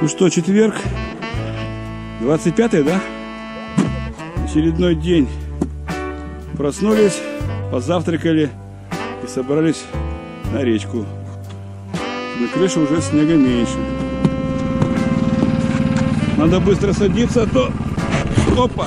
Ну что, четверг, 25 да? Очередной день. Проснулись, позавтракали и собрались на речку. На крыше уже снега меньше. Надо быстро садиться, а то... Опа!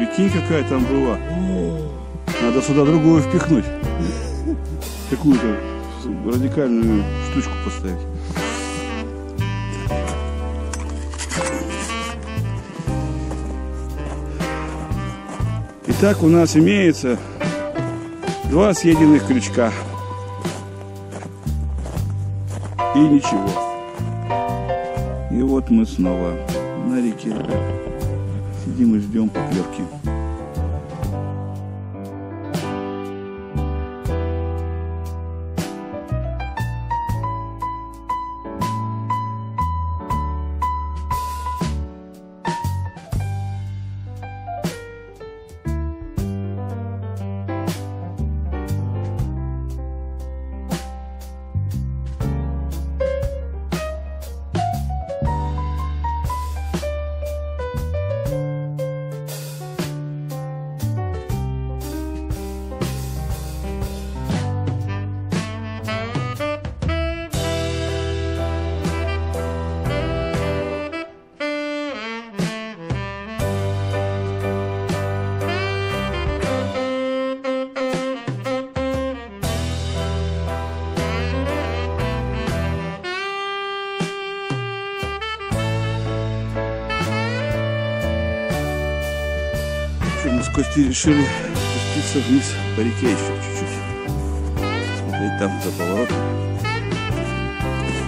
прикинь, какая там была. Надо сюда другую впихнуть. Какую-то радикальную штучку поставить. Итак, у нас имеется два съеденных крючка. И ничего. И вот мы снова на реке. Сидим и ждем поклевки. Что, мы с Костей решили спуститься вниз по реке еще чуть-чуть. Смотреть там за поворотом.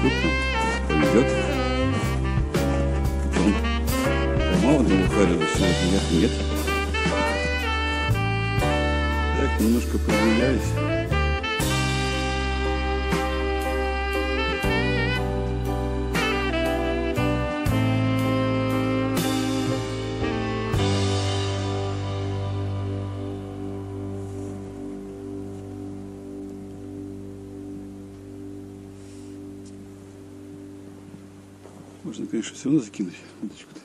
Тут нам повезет. Потом поймал одного харева сегодня, я нет. Так, немножко прогулялись. Можно, конечно, все равно закинуть удочку-то.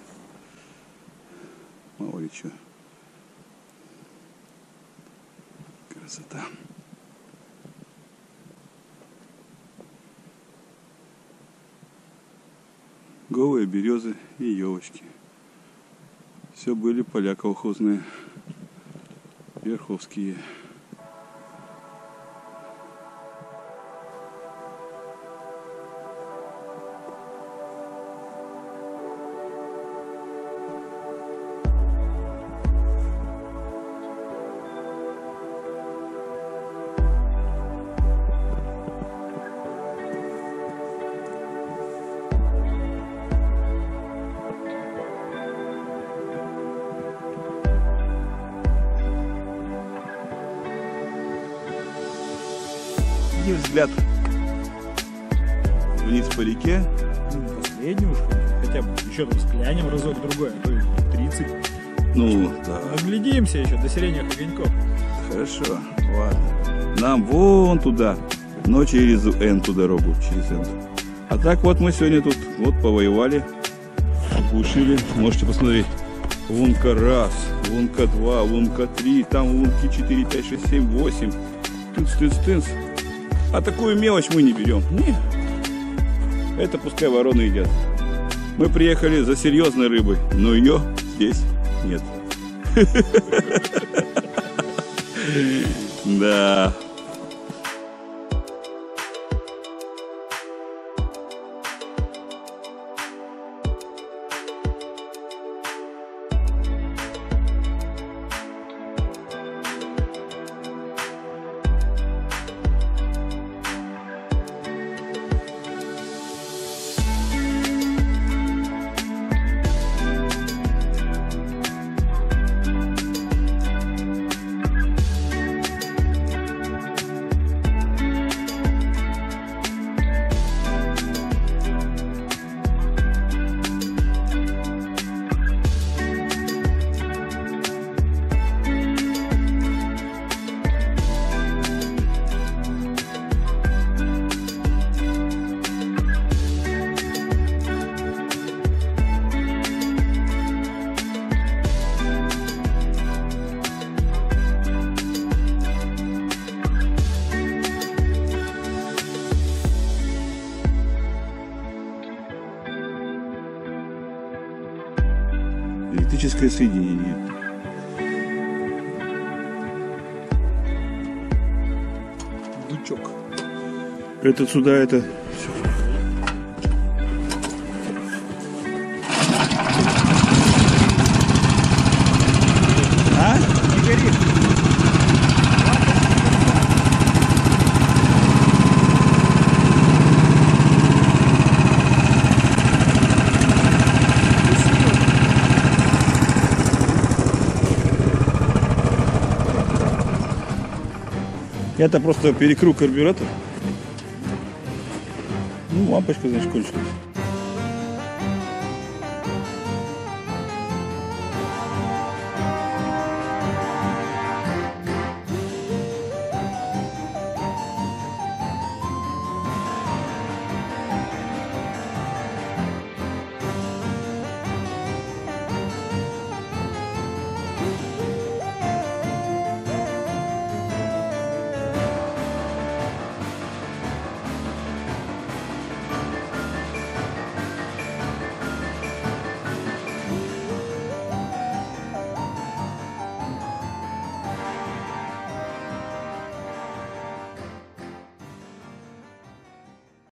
Мало ли что. Красота. Голые березы и елочки. Все были поля колхозные. Верховские. И взгляд вниз по реке. Последний уж. хотя бы. Еще там взглянем разок-другой, а то и 30. Ну, да. Наглядимся еще до сиреневых огоньков. Хорошо, ладно. Нам вон туда, но через эту дорогу, через эту. А так вот мы сегодня тут вот повоевали, пушили. Можете посмотреть. Лунка раз, лунка два, лунка три, там лунки 4, 5, 6, 7, 8. Тынц, тынц, тынц. А такую мелочь мы не берем. Не. Это пускай вороны едят. Мы приехали за серьезной рыбой, но ее здесь нет. Да. Электрическое соединение. Дучок. Это сюда, это Это просто перекрыл карбюратор. Ну, лампочка, значит, кончилась.